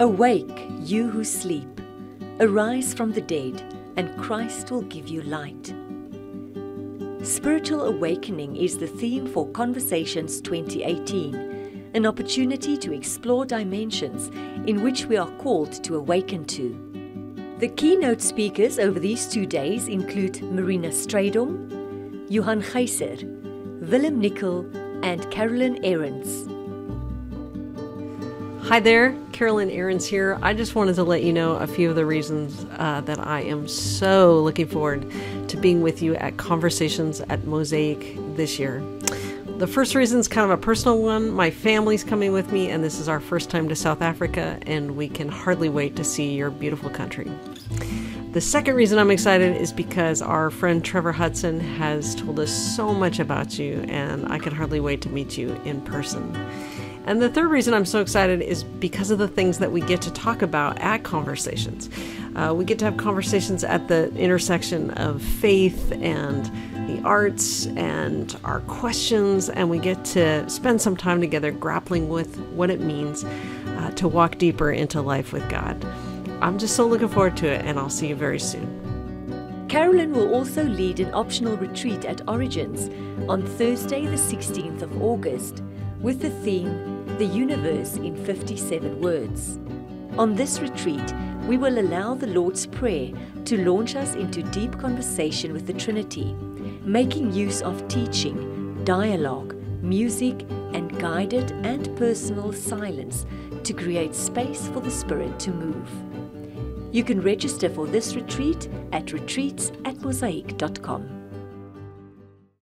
Awake, you who sleep. Arise from the dead, and Christ will give you light. Spiritual awakening is the theme for Conversations 2018, an opportunity to explore dimensions in which we are called to awaken to. The keynote speakers over these two days include Marina Strydom, Johan Geyser, Willem Nicol, and Carolyn Arends. Hi there, Carolyn Arends here. I just wanted to let you know a few of the reasons uh, that I am so looking forward to being with you at Conversations at Mosaic this year. The first reason is kind of a personal one. My family's coming with me, and this is our first time to South Africa, and we can hardly wait to see your beautiful country. The second reason I'm excited is because our friend Trevor Hudson has told us so much about you, and I can hardly wait to meet you in person. And the third reason I'm so excited is because of the things that we get to talk about at conversations. Uh, we get to have conversations at the intersection of faith and the arts and our questions, and we get to spend some time together grappling with what it means uh, to walk deeper into life with God. I'm just so looking forward to it, and I'll see you very soon. Carolyn will also lead an optional retreat at Origins on Thursday, the 16th of August with the theme The Universe in 57 Words. On this retreat, we will allow the Lord's Prayer to launch us into deep conversation with the Trinity, making use of teaching, dialogue, music, and guided and personal silence to create space for the Spirit to move. You can register for this retreat at retreats at mosaic.com.